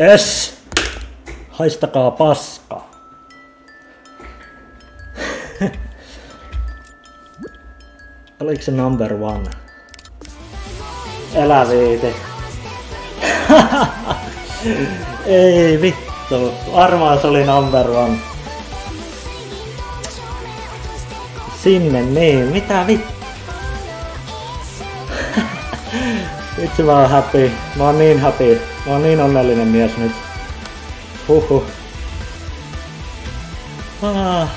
Yes! Haistakaa paska. Oliko se number one? Elä viiti. Ei vittu. Armaan se oli number one. Sinne niin. Mitä vittu? Vitsi mä oon happy. Mä oon niin happy. Mä oon niin onnellinen mies nyt. Huhhuh. Ah.